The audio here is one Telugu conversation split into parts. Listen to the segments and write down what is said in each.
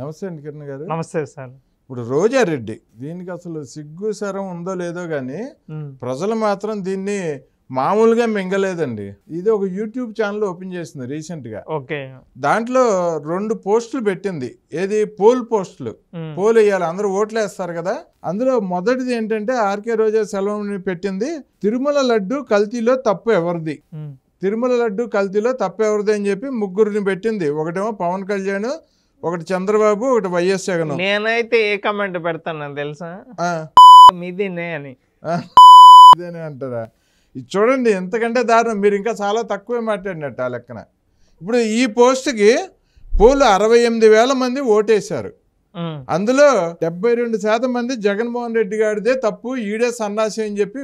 నమస్తే అండి కిరణ్ గారు. నమస్తే సార్. ఇప్పుడు రోజారెడ్డి దీనికి అసలు సిగ్గు శరం ఉందో లేదో కానీ ప్రజలు మాత్రం దీన్ని మామూలుగా మింగలేదండి. ఇది ఒక యూట్యూబ్ ఛానల్ ఓపెన్ చేసింది రీసెంట్గా ఓకే. దాంట్లో రెండు పోస్టులు పెట్టింది. ఏది? పోల్ పోస్టులు. పోల్ వేయాలి అందరూ ఓట్లు వేస్తారు కదా. అందులో మొదటిది ఏంటంటే ఆర్కే రోజా సెలవుని పెట్టింది. తిరుమల లడ్డు కల్తీలో తప్పు ఎవరిది? తిరుమల లడ్డు కల్తీలో తప్పు ఎవరిది అని చెప్పి ముగ్గురిని పెట్టింది. ఒకటేమో పవన్ కళ్యాణ్ ఒకటి చంద్రబాబు ఒకటి వైఎస్ జగన్. నేనైతే ఏ కమెంట్ పెడతాను తెలుసా? ఆ, మీది నే అని ఇదేనే అంటారా? ఇది చూడండి ఎంతకంటే దారుణం. మీరు ఇంకా చాలా తక్కువే మాట్లాడినట్టు ఆ లెక్కన. ఇప్పుడు ఈ పోస్ట్కి పోలు అరవై ఎనిమిది వేల మంది ఓటేశారు. అందులో డెబ్బై రెండు శాతం మంది జగన్మోహన్ రెడ్డి గారిదే తప్పు ఈడే సన్నాసి అని చెప్పి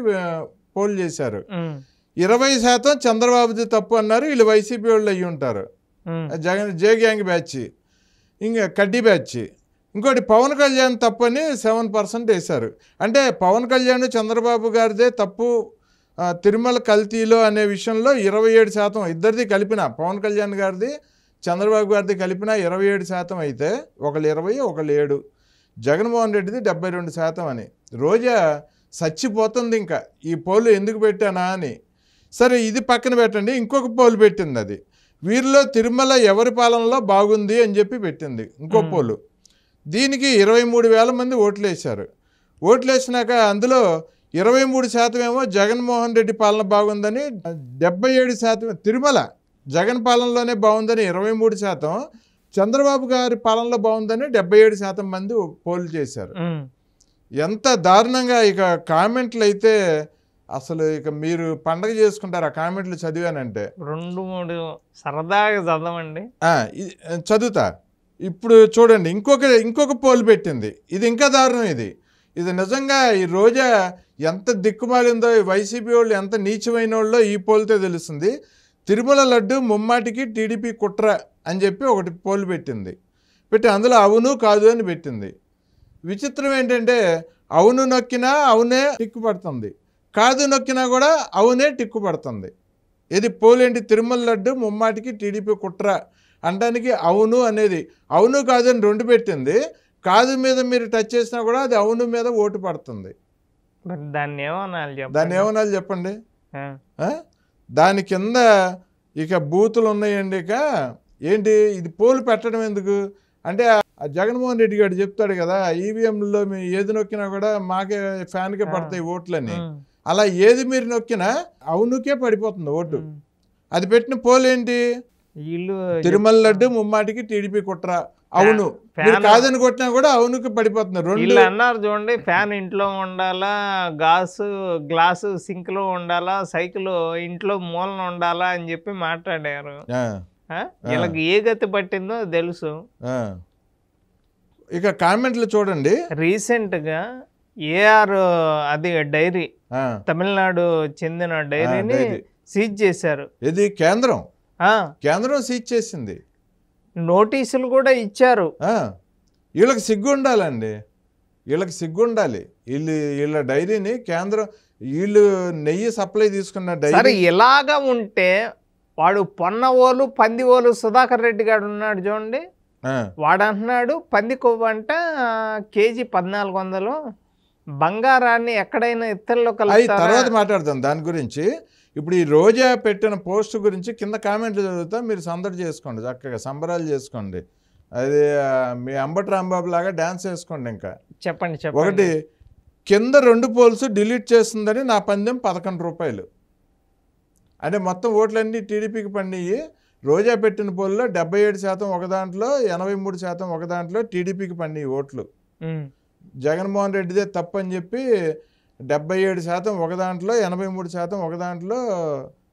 పోల్ చేశారు. ఇరవై శాతం చంద్రబాబుది తప్పు అన్నారు. వీళ్ళు వైసీపీ వాళ్ళు అయ్యి ఉంటారు. Jagan J gang batch. ఇంకా కడ్డీ బ్యాచ్. ఇంకోటి పవన్ కళ్యాణ్ తప్పని సెవెన్ పర్సెంట్ వేశారు. అంటే పవన్ కళ్యాణ్ చంద్రబాబు గారిదే తప్పు. తిరుమల కల్తీలో అనే విషయంలో ఇరవై ఏడు శాతం ఇద్దరిది కలిపిన పవన్ కళ్యాణ్ గారిది చంద్రబాబు గారిది కలిపిన ఇరవై ఏడు శాతం అయితే ఒకళ్ళు ఇరవై ఒకళ్ళు ఏడు. జగన్మోహన్ రెడ్డిది డెబ్బై రెండు శాతం అని. రోజా చచ్చిపోతుంది ఇంకా. ఈ పోలు ఎందుకు పెట్టానా అని. సరే ఇది పక్కన పెట్టండి. ఇంకొక పోలు పెట్టింది అది. వీరిలో తిరుమల ఎవరి పాలనలో బాగుంది అని చెప్పి పెట్టింది. ఇంకో. పోలు. దీనికి ఇరవై మూడు వేల మంది ఓట్లు వేశారు ఓట్లు వేసినాక అందులో ఇరవై మూడు శాతం ఏమో జగన్మోహన్ రెడ్డి పాలన బాగుందని డెబ్బై ఏడు శాతం తిరుమల జగన్ పాలనలోనే బాగుందని ఇరవై మూడు శాతం చంద్రబాబు గారి పాలనలో బాగుందని డెబ్బై ఏడు శాతం మంది పోలు చేశారు. ఎంత దారుణంగా ఇక కామెంట్లు అయితే అసలు ఇక మీరు పండగ చేసుకుంటారు? ఆ కామెంట్లు చదివానంటే. రెండు మూడు సరదాగా చదవండి చదువుతా. ఇప్పుడు చూడండి ఇంకొక ఇంకొక పోల్ పెట్టింది. ఇది ఇంకా దారుణం ఇది. ఇది నిజంగా ఈ రోజా ఎంత దిక్కుమాలిందో ఈ వైసీపీ వాళ్ళు ఎంత నీచమైన వాళ్ళో ఈ పోల్తో తెలుస్తుంది. తిరుమల లడ్డు ముమ్మాటికి టీడీపీ కుట్ర అని చెప్పి ఒకటి పోల్ పెట్టింది. పెట్టి అందులో అవును కాదు అని పెట్టింది. విచిత్రం ఏంటంటే అవును నొక్కినా అవునే టిక్కు పడుతుంది కాదు నొక్కినా కూడా అవునే టిక్కు పడుతుంది. ఇది పోలేంటి తిరుమల లడ్డు ముమ్మాటికి టీడీపీ కుట్ర అనడానికి అవును అనేది. అవును కాదు అని రెండు పెట్టింది. కాదు మీద మీరు టచ్ చేసినా కూడా అది అవును మీద ఓటు పడుతుంది. దాన్ని ఏమనాలి దాన్ని చెప్పండి? ఏమనాలి చెప్పండి? దాని కింద ఇక బూతులు ఉన్నాయండి ఇక. ఏంటి? ఇది పోలు పెట్టడం ఎందుకు? అంటే జగన్మోహన్ రెడ్డి గారు చెప్తాడు కదా ఈవీఎంలో మీ ఏది నొక్కినా కూడా మాకే ఫ్యాన్కే పడతాయి ఓట్లని. అలా ఏది మీరు నొక్కినా అవునుకే పడిపోతుంది ఓటు. అది పెట్టిన పోలు ఏంటి వీళ్ళు తిరుమల లడ్డు ముమ్మాటికి టీడీపీ కుట్ర. అవును. కాదని కొట్టినా కూడా అవునుకి పడిపోతుంది. రెండు వీళ్ళు అన్నారు చూడండి ఫ్యాన్ ఇంట్లో ఉండాలా గాసు గ్లాసు సింక్లో ఉండాలా సైకిల్ ఇంట్లో మూలన ఉండాలా అని చెప్పి మాట్లాడారు? వీళ్ళకి ఏ గతి పట్టిందో తెలుసు. ఇక కామెంట్లు చూడండి. రీసెంట్గా ఏఆర్ అది డైరీ తమిళనాడు చెందిన డైరీని డైరీ. సీజ్ చేశారు. ఇది కేంద్రం? కేంద్రం సీజ్ చేసింది. నోటీసులు కూడా ఇచ్చారు. వీళ్ళకి సిగ్గు ఉండాలండి వీళ్ళకి సిగ్గు ఉండాలి వీళ్ళు వీళ్ళ డైరీని కేంద్రం వీళ్ళు నెయ్యి సప్లై తీసుకున్న డైరీ ఇలాగా ఉంటే వాడు పొన్నవోలు పందివోలు సుధాకర్ రెడ్డి గారు ఉన్నాడు చూడండి. వాడు అంటున్నాడు పంది కొవ్వు అంట కేజీ పద్నాలుగు వందలు. బంగారాన్ని ఎక్కడైనా ఇత్తల్లో అవి తర్వాత మాట్లాడదాం దాని గురించి. ఇప్పుడు ఈ రోజా పెట్టిన పోస్ట్ గురించి కింద కామెంట్లు చదువుతా మీరు సందడి చేసుకోండి చక్కగా సంబరాలు చేసుకోండి. అది మీ అంబటి రాంబాబు లాగా డ్యాన్స్ వేసుకోండి ఇంకా. చెప్పండి ఒకటి చెప్పండి కింద రెండు పోల్స్ డిలీట్ చేస్తుందని నా పందెం పదకొండు రూపాయలు. అంటే మొత్తం ఓట్లన్నీ టీడీపీకి పండియి రోజా పెట్టిన పోల్లో డెబ్బై ఏడు శాతం ఒక దాంట్లో ఎనభై మూడు శాతం ఒక దాంట్లో టీడీపీకి పండియి ఓట్లు. జగన్మోహన్ రెడ్డిదే తప్పు అని చెప్పి డెబ్బై ఏడు శాతం ఒక దాంట్లో ఎనభై మూడు శాతం ఒక దాంట్లో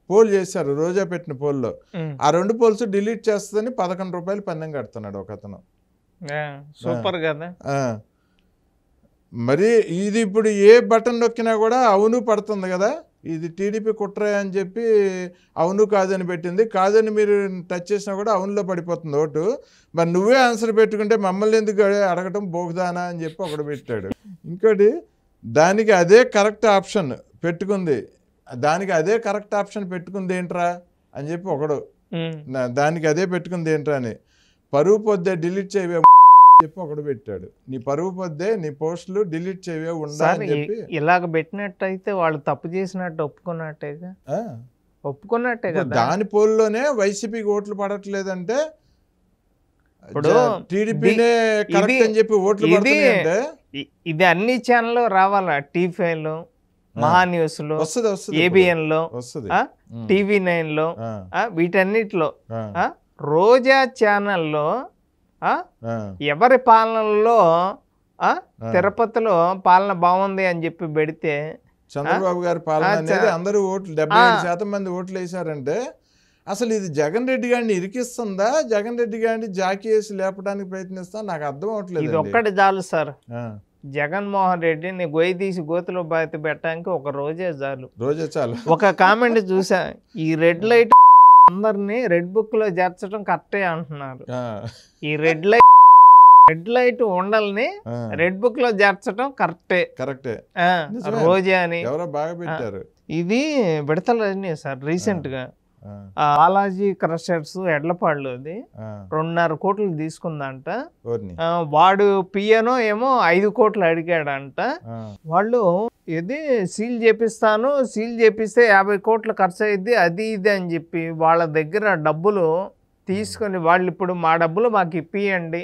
పోల్ చేశారు రోజా పెట్టిన పోల్లో. ఆ రెండు పోల్స్ డిలీట్ చేస్తుందని పదకొండు రూపాయలు పందెం కడుతున్నాడు ఒక అతను సూపర్ కదా. మరి ఇది ఇప్పుడు ఏ బటన్ నొక్కినా కూడా అవును పడుతుంది కదా. ఇది టీడీపీ కుట్ర అని చెప్పి అవును కాదని పెట్టింది. కాదని మీరు టచ్ చేసినా కూడా అవునులో పడిపోతుంది ఓటు. మరి నువ్వే ఆన్సర్ పెట్టుకుంటే మమ్మల్ని ఎందుకు అడ- అడగటం బోగుదానా అని చెప్పి ఒకడు పెట్టాడు. ఇంకోటి దానికి అదే కరెక్ట్ ఆప్షన్ పెట్టుకుంది. దానికి అదే కరెక్ట్ ఆప్షన్ పెట్టుకుంది ఏంట్రా అని చెప్పి ఒకడు దానికి అదే పెట్టుకుంది ఏంట్రా అని. పరువు పొద్దే డిలీట్ చేయవే చెప్పి ఒకడు పెట్టాడు. నీ పరువు పొద్దే నీ పోస్టులు డిలీట్ చేయవే ఉండా సార్ అని ఇ- చెప్పి ఇలాగ పెట్టినట్టయితే వాళ్ళు తప్పు చేసినట్టు ఒప్పుకున్నట్టేగా? ఒప్పుకున్నట్టే కదా. దాని పోల్లోనే వైసీపీకి ఓట్లు పడట్లేదంటే ఇప్పుడు టీడీపీనే ఇది- కరెక్ట్ అని చెప్పి ఓట్లు ఇది- పడుతున్నాయంటే? ఇ- ఇది అన్ని ఛానల్లో రావాలా? టీఫైలో మహా న్యూస్లో వస్తుంది వస్తుంది ఏబిఎన్లో వస్తుంది. ఆ? టీవీ నైన్లో ఆ, ఆ, వీటన్నిటిలో రోజా ఛానల్లో ఎవరి పాలనలో. తిరుపతిలో పాలన బాగుంది అని చెప్పి పెడితే చంద్రబాబు గారి పాలన అనేది అందరూ ఓట్లు డెబ్బై శాతం మంది ఓట్లు వేశారంటే అసలు ఇది జగన్ రెడ్డి గారిని ఇరికిస్తుందా? జగన్ రెడ్డి గారిని జాకీ వేసి లేపడానికి ప్రయత్నిస్తా నాకు అర్థం ఇది అవట్లేదు ఒక్కటి చాలు సార్. జగన్మోహన్ రెడ్డిని గొయ్యి తీసి గోతులో బాతి పెట్టడానికి ఒక రోజే చాలు. రోజే చాలు. ఒక కామెంట్ చూసా ఈ రెడ్ లైట్ అందరినీ రెడ్ బుక్లో చేర్చడం కరెక్టే అంటున్నారు. ఈ రెడ్ లైట్ రెడ్ లైట్ ఉండల్ని రెడ్ బుక్లో చేర్చడం కరెక్టే. కరెక్టే. రోజా అని. ఎవరో బాగా పెట్టారు. ఇది విడతలన్నీ సార్ రీసెంట్గా బాలాజీ క్రషర్స్ ఎడ్లపాళ్ళు అది. రెండున్నర కోట్లు తీసుకుందంట. వాడు పియనో ఏమో ఐదు కోట్లు అడిగాడంట. వాళ్ళు ఇది సీల్ చేపిస్తాను సీల్ చేపిస్తే యాభై కోట్లు ఖర్చు అయ్యిద్ది అది ఇది అని చెప్పి వాళ్ళ దగ్గర డబ్బులు తీసుకొని వాళ్ళు ఇప్పుడు మా డబ్బులు మాకు ఇప్పియండి?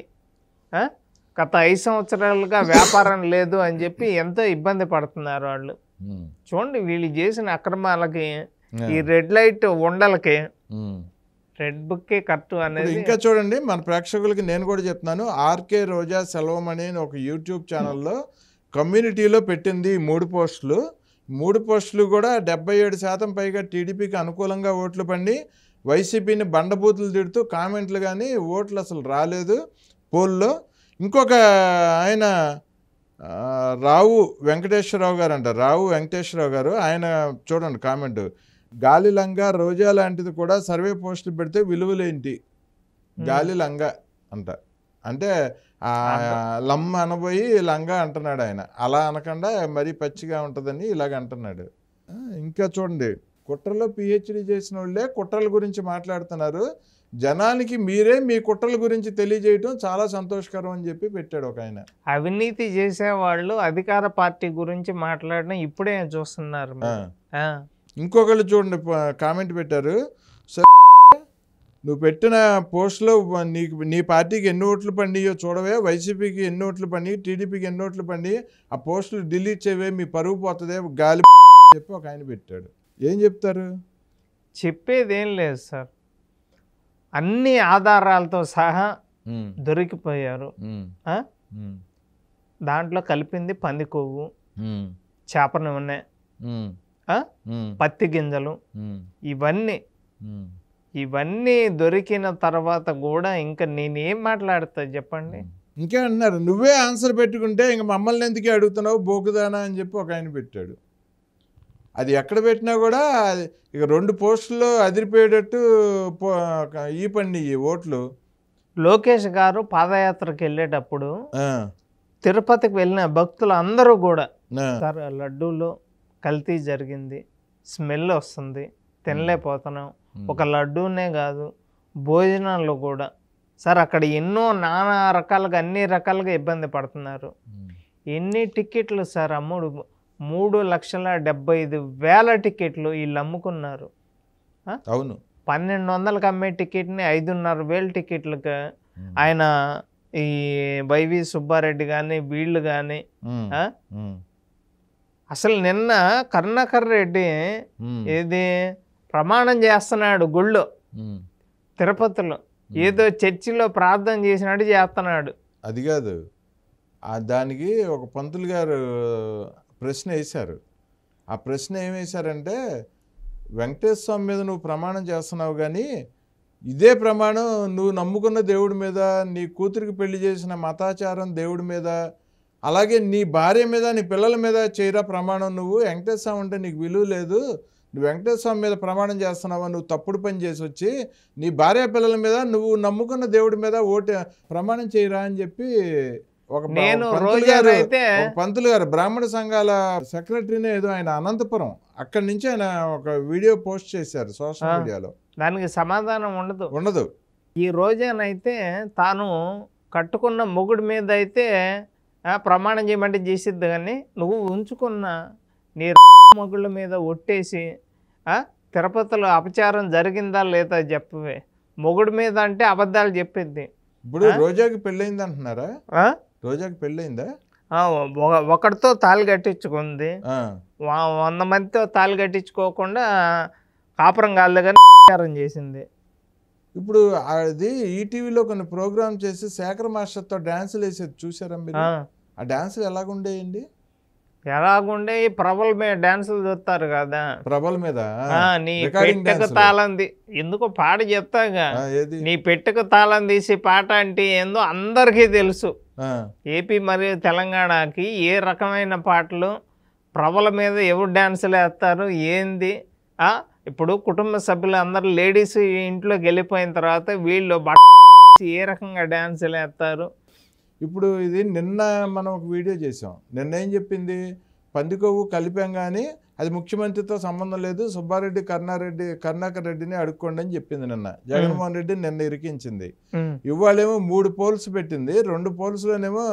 గత ఐదు సంవత్సరాలుగా వ్యాపారం లేదు అని చెప్పి ఎంతో ఇబ్బంది పడుతున్నారు వాళ్ళు. చూడండి వీళ్ళు చేసిన అక్రమాలకి ఈ రెడ్ లైట్ ఉండలకి. రెడ్ బుక్కే కరెక్ట్ ఇప్పుడు అనేది ఇంకా చూడండి మన ప్రేక్షకులకి నేను కూడా చెప్తున్నాను ఆర్కే రోజా సెల్వమణి అని ఒక యూట్యూబ్ ఛానల్లో కమ్యూనిటీలో పెట్టింది మూడు పోస్టులు. మూడు పోస్టులు కూడా డెబ్బై ఏడు శాతం పైగా టీడీపీకి అనుకూలంగా ఓట్లు పండి వైసీపీని బండబూతులు తిడుతూ కామెంట్లు కానీ ఓట్లు అసలు రాలేదు పోల్లో. ఇంకొక ఆయన రావు వెంకటేశ్వరరావు గారు అంట రావు వెంకటేశ్వరరావు గారు ఆయన చూడండి కామెంట్. గాలి లంగా రోజా లాంటిది కూడా సర్వే పోస్టులు పెడితే విలువలేంటి? గాలి లంగా అంట. అంటే ఆ లమ్మ అనబోయి లంగా అంటున్నాడు ఆయన. అలా అనకుండా మరీ పచ్చిగా ఉంటుందని ఇలాగ అంటున్నాడు. ఇంకా చూడండి. కుట్రలో పిహెచ్డి చేసిన వాళ్ళే కుట్రల గురించి మాట్లాడుతున్నారు. జనానికి మీరే మీ కుట్రల గురించి తెలియజేయటం చాలా సంతోషకరం అని చెప్పి పెట్టాడు ఒక ఆయన. అవినీతి చేసేవాళ్ళు అధికార పార్టీ గురించి మాట్లాడడం ఇప్పుడే చూస్తున్నారు. ఇంకొకళ్ళు చూడండి కామెంట్ పెట్టారు. "స- నువ్వు పెట్టిన పోస్ట్లో నీకు నీ పార్టీకి ఎన్ని ఓట్లు పండియో చూడవే వైసీపీకి ఎన్ని ఓట్లు పండి టీడీపీకి ఎన్ని ఓట్లు పండి ఆ పోస్టులు డిలీట్ చేయవే మీ పరువు పోతుందే గాలి చెప్పి ఒక ఆయన పెట్టాడు. ఏం చెప్తారు? చెప్పేది ఏం లేదు సార్. అన్ని ఆధారాలతో సహా దొరికిపోయారు. దాంట్లో కలిపింది పంది కొవ్వు చేప నూనె పత్తి గింజలు. ఇవన్నీ. ఇవన్నీ దొరికిన తర్వాత కూడా ఇంకా నేనేం మాట్లాడతా చెప్పండి? ఇంకే అన్నారు? నువ్వే ఆన్సర్ పెట్టుకుంటే ఇంక మమ్మల్ని ఎందుకే అడుగుతున్నావు? బోకుదానా అని చెప్పి ఒక ఆయన పెట్టాడు. అది ఎక్కడ పెట్టినా కూడా ఇక రెండు పోస్టుల్లో అదిరిపోయేటట్టు ఈ పండి ఈ ఓట్లు. లోకేష్ గారు పాదయాత్రకు వెళ్ళేటప్పుడు తిరుపతికి వెళ్ళిన భక్తులు అందరూ కూడా లడ్డూలో కల్తీ జరిగింది. స్మెల్ వస్తుంది. తినలేకపోతున్నాం. ఒక లడ్డూనే కాదు భోజనాల్లో కూడా. సార్ అక్కడ ఎన్నో నానా రకాలుగా అన్ని రకాలుగా ఇబ్బంది పడుతున్నారు. ఎన్ని టికెట్లు సార్ అమ్ముడు? మూడు లక్షల డెబ్బై ఐదు వేల టికెట్లు వీళ్ళు అమ్ముకున్నారు. అవును. పన్నెండు వందలకు అమ్మే టికెట్ని ఐదున్నర వేల టికెట్లకు ఆయన ఈ వైవి సుబ్బారెడ్డి కానీ వీళ్ళు కానీ అసలు నిన్న కరుణాకర్ రెడ్డి ఏది ప్రమాణం చేస్తున్నాడు గుళ్ళో. తిరుపతిలో. ఏదో చర్చిలో ప్రార్థన చేసినట్టు చేస్తున్నాడు. అది కాదు. దానికి ఒక పంతులు గారు ప్రశ్న వేశారు. ఆ ప్రశ్న ఏం వేశారంటే వెంకటేశ్వర స్వామి మీద నువ్వు ప్రమాణం చేస్తున్నావు కానీ ఇదే ప్రమాణం నువ్వు నమ్ముకున్న దేవుడి మీద నీ కూతురికి పెళ్ళి చేసిన మతాచారం దేవుడి మీద అలాగే నీ భార్య మీద నీ పిల్లల మీద చేయరా ప్రమాణం. నువ్వు వెంకటేశ్వర స్వామి అంటే నీకు విలువ లేదు. నువ్వు వెంకటేశ్వర స్వామి మీద ప్రమాణం చేస్తున్నావా? నువ్వు తప్పుడు పని చేసి వచ్చి నీ భార్య పిల్లల మీద నువ్వు నమ్ముకున్న దేవుడి మీద ఓటు ప్రమాణం చేయరా అని చెప్పి ఒక పంతులు గారు పంతులు గారు బ్రాహ్మణ సంఘాల సెక్రటరీనే ఏదో ఆయన అనంతపురం అక్కడి నుంచి ఆయన ఒక వీడియో పోస్ట్ చేశారు సోషల్. మీడియాలో. దానికి సమాధానం ఉండదు. ఉండదు. ఈ రోజానైతే తాను కట్టుకున్న మొగుడు మీద అయితే ప్రమాణం చేయమంటే చేసిద్ది కానీ నువ్వు ఉంచుకున్న నీ మొగుళ్ళ మీద ఒట్టేసి తిరుపతిలో అపచారం జరిగిందా లేదా చెప్పవే. మొగుడు మీద అంటే అబద్ధాలు చెప్పిద్ది. ఇప్పుడు రోజాకి పెళ్ళయింది అంటున్నారా? రోజాకి పెళ్ళయిందా? ఆ, ఒక- ఒకడితో తాళి కట్టించుకుంది. వంద మందితో తాళి కట్టించుకోకుండా కాపురం కాదు కానీ చేసింది. ఇప్పుడు అది ఈటీవీలో కొన్ని ప్రోగ్రామ్ చేసి శేఖర్ మాస్టర్తో డాన్సులు వేసేది చూసారా మీరు? ఆ. డాన్సులు ఎలాగుండేయండి? ఎలాగుండే ఈ ప్రభల మీద డాన్సులు చూస్తారు కదా. ప్రభల మీద? నీ పెట్టెకు. తాళం ఎందుకో పాట చెప్తాగా. నీ పెట్టెకు తాళం తీసి పాట అంటే ఏందో అందరికీ తెలుసు. ఏపీ మరియు తెలంగాణకి ఏ రకమైన పాటలు ప్రభల మీద ఎవరు డాన్సులు వేస్తారు? ఏంది? ఆ, ఇప్పుడు కుటుంబ సభ్యులు అందరు లేడీస్ ఇంట్లోకి వెళ్ళిపోయిన తర్వాత వీళ్ళు బట్ట ఏ రకంగా డ్యాన్సులు వేస్తారు? ఇప్పుడు ఇది నిన్న మనం ఒక వీడియో చేసాం నిన్న ఏం చెప్పింది? పందికొవ్వు కలిపాం కానీ అది ముఖ్యమంత్రితో సంబంధం లేదు. సుబ్బారెడ్డి కరుణారెడ్డి కరుణాకర్ రెడ్డిని అడుక్కోండి అని చెప్పింది నిన్న. జగన్మోహన్ రెడ్డి నిన్న ఇరికించింది ఇవాళేమో మూడు పోల్స్ పెట్టింది. రెండు పోల్స్లోనేమో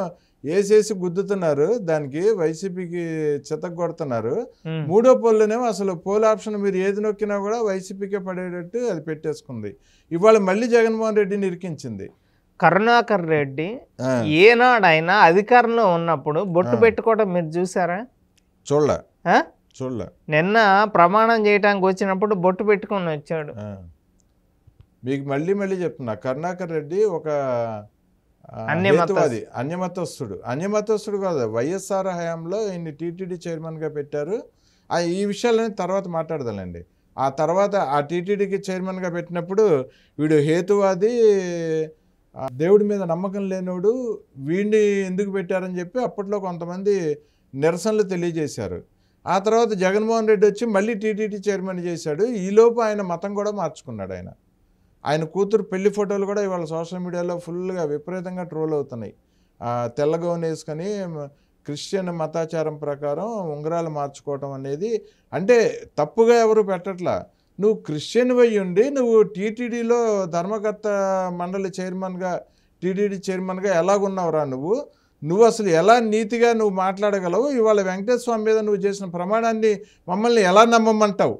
వేసేసి గుద్దుతున్నారు. దానికి వైసీపీకి చితగొడుతున్నారు ఉమ్. మూడో పోల్లోనేమో అసలు పోల్ ఆప్షన్ మీరు ఏది నొక్కినా కూడా వైసీపీకే పడేటట్టు అది పెట్టేసుకుంది. ఇవాళ మళ్ళీ జగన్మోహన్ రెడ్డిని ఇరికించింది. కరుణాకర్ రెడ్డి ఏనాడైనా అధికారంలో ఉన్నప్పుడు బొట్టు. పెట్టుకోవడం మీరు చూసారా? చూడలే? చూడలే. నిన్న ప్రమాణం చేయడానికి వచ్చినప్పుడు బొట్టు పెట్టుకొని వచ్చాడు. మీకు మళ్ళీ మళ్ళీ చెప్తున్నా కరుణాకర్ రెడ్డి ఒక ఆ, అన్యమత- హేతువాది అన్యమతస్తుడు అన్యమతస్తుడు కాదు వైఎస్ఆర్ హయాంలో ఈయన్ని టీటీడీ చైర్మన్గా పెట్టారు. ఆ ఈ విషయాలని తర్వాత మాట్లాడదాలండి. ఆ తర్వాత ఆ టీటీడీకి చైర్మన్గా పెట్టినప్పుడు వీడు హేతువాది దేవుడి మీద నమ్మకం లేనోడు వీడిని ఎందుకు పెట్టారని చెప్పి అప్పట్లో కొంతమంది నిరసనలు తెలియజేశారు. ఆ తర్వాత జగన్మోహన్ రెడ్డి వచ్చి మళ్ళీ టీటీడీ చైర్మన్ చేశాడు. ఈలోపు ఆయన మతం కూడా మార్చుకున్నాడు ఆయన. ఆయన కూతురు పెళ్ళి ఫోటోలు కూడా ఇవాళ సోషల్ మీడియాలో ఫుల్గా విపరీతంగా ట్రోల్ అవుతున్నాయి. తెల్లగౌన్ వేసుకొని క్రిస్టియన్ మతాచారం ప్రకారం ఉంగరాలు మార్చుకోవటం అనేది అంటే తప్పుగా ఎవరు పెట్టట్లా. నువ్వు క్రిస్టియన్ అయి ఉండి నువ్వు టీటీడీలో ధర్మకర్త మండలి చైర్మన్గా టీటీడీ చైర్మన్గా ఎలాగున్నావురా నువ్వు? నువ్వు అసలు ఎలా నీతిగా నువ్వు మాట్లాడగలవు ఇవాళ వెంకటేశ్వర స్వామి మీద నువ్వు చేసిన ప్రమాణాన్ని మమ్మల్ని ఎలా నమ్మమంటావు?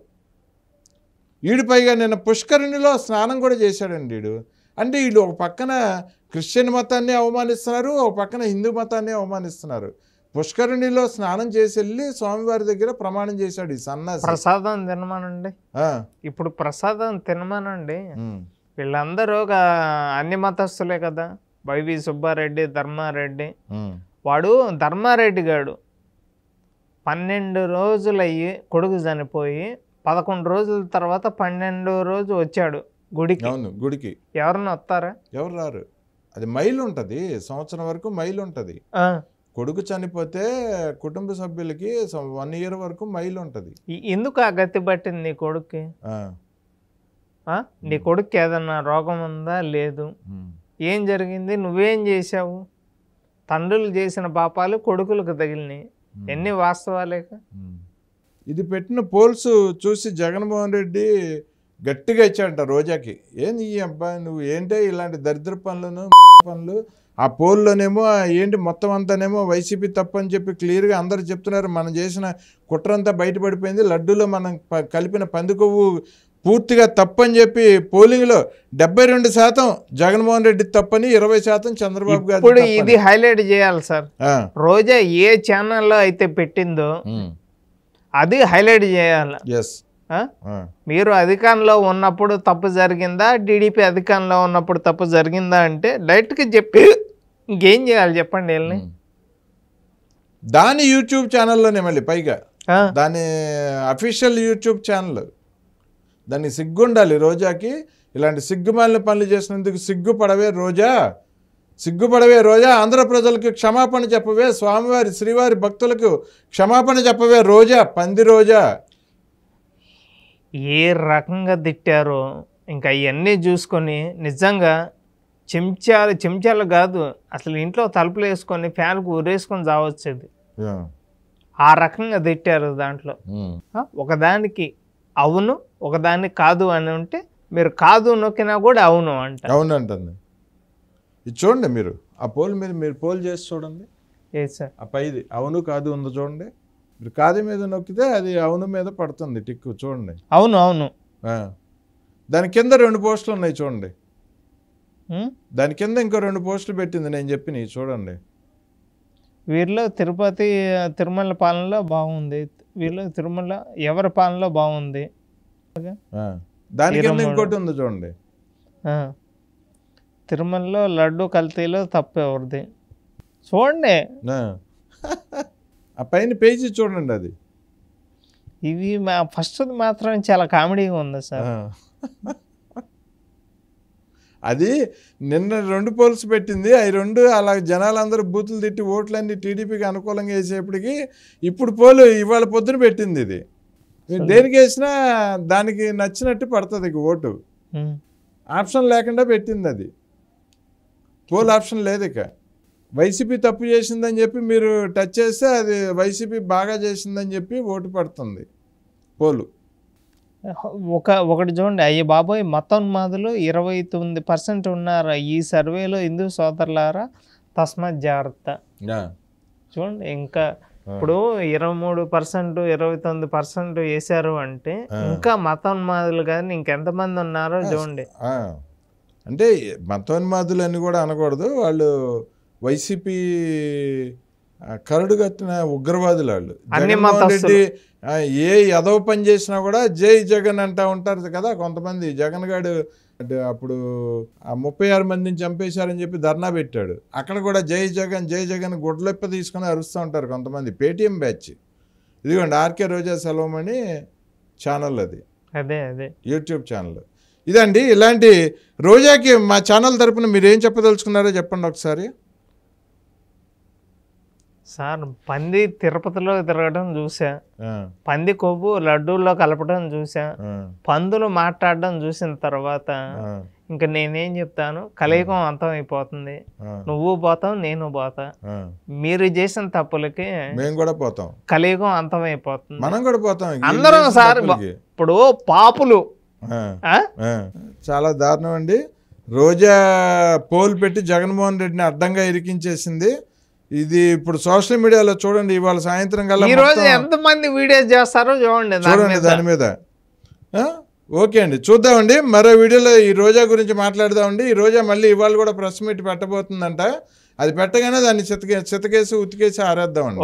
ఈడు పైగా నిన్న పుష్కరిణిలో స్నానం కూడా చేశాడండి వీడు అంటే వీళ్ళు ఒక పక్కన క్రిస్టియన్ మతాన్ని అవమానిస్తున్నారు ఒక పక్కన హిందూ మతాన్ని అవమానిస్తున్నారు. పుష్కరిణిలో స్నానం చేసి వెళ్ళి స్వామివారి దగ్గర ప్రమాణం చేశాడు ఈ సన్నాసి. ప్రసాదం తినమానండి. ఇప్పుడు ప్రసాదం తినమానండి. వీళ్ళందరూ ఒక అన్ని మతస్థులే కదా. Y V Subba Reddy Dharma Reddy. వాడు ధర్మారెడ్డి గాడు. పన్నెండు రోజులయ్యి కొడుకు చనిపోయి పదకొండు రోజుల తర్వాత పన్నెండో రోజు వచ్చాడు గుడికి. అవును గుడికి. ఎవరన్నా వస్తారా? ఎవరు రారు? అది మైలు ఉంటుంది సంవత్సరం వరకు మైలు ఉంటుంది. కొడుకు చనిపోతే కుటుంబ సభ్యులకి వన్ ఇయర్ వరకు మైలు ఉంటుంది. ఎందుకు ఆ గతి పట్టింది నీ కొడుక్కి? ఆ, ఆ? నీ కొడుక్కి ఏదన్నా రోగం ఉందా? లేదు. ఏం జరిగింది? నువ్వేం చేశావు? తండ్రులు చేసిన పాపాలు కొడుకులకు తగిలినాయి. ఎన్ని వాస్తవాలేక. ఇది పెట్టిన పోల్స్ చూసి జగన్మోహన్ రెడ్డి గట్టిగా ఇచ్చాడంట రోజాకి. ఏంది ఈ అబ్బాయి నువ్వు ఏంటే ఇలాంటి దరిద్ర పనులను పనులు? ఆ పోల్లోనేమో ఏంటి మొత్తం అంతానేమో వైసీపీ తప్పు అని చెప్పి క్లియర్గా అందరు చెప్తున్నారు. మనం చేసిన కుట్రంతా బయటపడిపోయింది. లడ్డూలో మనం కలిపిన పందికొవ్వు పూర్తిగా తప్పని చెప్పి పోలింగ్లో డెబ్బై రెండు శాతం జగన్మోహన్ రెడ్డి తప్పని ఇరవై శాతం చంద్రబాబు గారు ఇప్పుడు ఇది హైలైట్ చేయాలి సార్. రోజా ఏ ఛానల్లో అయితే పెట్టిందో అది హైలైట్ చేయాలి. ఎస్ మీరు అధికారంలో ఉన్నప్పుడు తప్పు జరిగిందా? టీడీపీ అధికారంలో ఉన్నప్పుడు తప్పు జరిగిందా అంటే డైరెక్ట్గా చెప్పి ఇంకేం చేయాలి చెప్పండి వీళ్ళని. దాని యూట్యూబ్ ఛానల్లోనే మళ్ళీ పైగా. దాని అఫీషియల్ యూట్యూబ్ ఛానల్. దాన్ని సిగ్గుండాలి రోజాకి. ఇలాంటి సిగ్గుమాలిన పనులు చేసినందుకు సిగ్గుపడవే రోజా. సిగ్గుపడవే రోజా. ఆంధ్ర ప్రజలకు క్షమాపణ చెప్పవే. స్వామివారి శ్రీవారి భక్తులకు క్షమాపణ చెప్పవే రోజా పంది రోజా. ఏ రకంగా తిట్టారో ఇంకా ఇవన్నీ చూసుకొని నిజంగా చెంచాలు చెంచాలు కాదు. అసలు ఇంట్లో తలుపులు వేసుకొని ఫ్యాన్కు ఉరేసుకొని చావచ్చేది. ఆ రకంగా తిట్టారు దాంట్లో. ఒకదానికి అవును ఒకదానికి కాదు అని ఉంటే మీరు కాదు నొక్కినా కూడా అవును అంట అవునంటుంది ఇది చూడండి మీరు ఆ పోల్ మీద మీరు పోల్ చేసి చూడండి. సార్ ఆ పైది అవును కాదు ఉందో చూడండి. మీరు కాదు మీద నొక్కితే అది అవును మీద పడుతుంది టిక్కు చూడండి. అవును అవును. దాని కింద రెండు పోస్టులు ఉన్నాయి చూడండి. ఉం? దాని కింద ఇంకో రెండు పోస్టులు పెట్టింది నేను చెప్పినవి చూడండి. వీరిలో తిరుపతి తిరుమల పాలనలో బాగుంది. వీరిలో తిరుమల ఎవరి పాలనలో బాగుంది. ఇంకోటి ఉంది చూడండి. తిరుమలలో లడ్డు కల్తీలో తప్పు ఎవరిది చూడండి ఆ. పైన పేజీ చూడండి అది ఇవి మా ఫస్ట్ మాత్రం చాలా కామెడీగా ఉంది సార్. అది నిన్న రెండు పోల్స్ పెట్టింది. అవి రెండు అలా జనాలందరూ బూతులు తిట్టి ఓట్లన్నీ టీడీపీకి అనుకూలంగా వేసేప్పటికి ఇప్పుడు పోలు ఇవాళ పొద్దున పెట్టింది ఇది. దేనికి వేసినా దానికి నచ్చినట్టు పడుతుంది ఓటు. ఆప్షన్ లేకుండా పెట్టింది అది. పోల్ ఆప్షన్ లేదు ఇక. వైసీపీ తప్పు చేసిందని చెప్పి మీరు టచ్ చేస్తే అది వైసీపీ బాగా చేసిందని చెప్పి ఓటు పడుతుంది పోలు. ఒక ఒకటి చూడండి. అయ్యి బాబోయ్! మతోన్మాదులు ఇరవై తొమ్మిది పర్సెంట్ ఉన్నారు. ఈ సర్వేలో హిందూ సోదరులారా తస్మాత్ జాగ్రత్త. చూడండి ఇంకా ఇప్పుడు ఇరవై మూడు పర్సెంట్ ఇరవై తొమ్మిది పర్సెంట్ వేశారు అంటే. ఇంకా మతోన్మాదులు కానీ ఇంకెంతమంది ఉన్నారో చూడండి. అంటే మతోన్మాదులు అని కూడా అనకూడదు. వాళ్ళు వైసీపీ కరడు కట్టిన ఉగ్రవాదులు వాళ్ళు. రెడ్డి ఏ ఎదవ పని చేసినా కూడా జై జగన్ అంటా ఉంటారు కదా కొంతమంది. జగన్ గారు అంటే అప్పుడు ఆ ముప్పై ఆరు మందిని చంపేశారని చెప్పి ధర్నా పెట్టాడు. అక్కడ కూడా జై జగన్ జై జగన్ గుడ్లెప్ప తీసుకొని అరుస్తూ ఉంటారు కొంతమంది. Paytm batch. ఇదిగోండి ఆర్కే రోజా సెలవుమని ఛానల్ అది. అదే అదే. యూట్యూబ్ ఛానల్ ఇదండి ఇలాంటి రోజాకి మా ఛానల్ తరపున మీరు ఏం చెప్పదలుచుకున్నారో చెప్పండి ఒకసారి. సార్ పంది తిరుపతిలో తిరగడం చూసా పంది కొవ్వు లడ్డూల్లో కలపడం చూసా పందులు మాట్లాడడం చూసిన తర్వాత ఇంకా నేనేం చెప్తాను? కలయికం అంతం అయిపోతుంది నువ్వు పోతావు నేను పోతా. మీరు చేసిన తప్పులకి మేము కూడా పోతాం. కలియుగం అంతం అయిపోతుంది మనం కూడా పోతాం. అందరం సార్. ఇప్పుడు పాపులు. చాలా దారుణం అండి. రోజా పోల్ పెట్టి జగన్మోహన్ రెడ్డిని అడ్డంగా ఇరికించేసింది. ఇది ఇప్పుడు సోషల్ మీడియాలో చూడండి ఇవాళ సాయంత్రం కల్లా ఈ రోజు మొత్తం- ఎంత మంది వీడియోస్ చేస్తారో చూడండి దాని చూడండి మీద. దాని మీద. ఆ? ఓకే అండి చూద్దామండి. మరో వీడియోలో ఈ రోజా గురించి మాట్లాడదామండి. ఈ రోజా మళ్ళీ ఇవాళ కూడా ప్రెస్ మీట్ పెట్టబోతుందంట. అది పెట్టగానే దాన్ని చితకే చితకేసి ఉతికేసి ఆరేద్దామండి.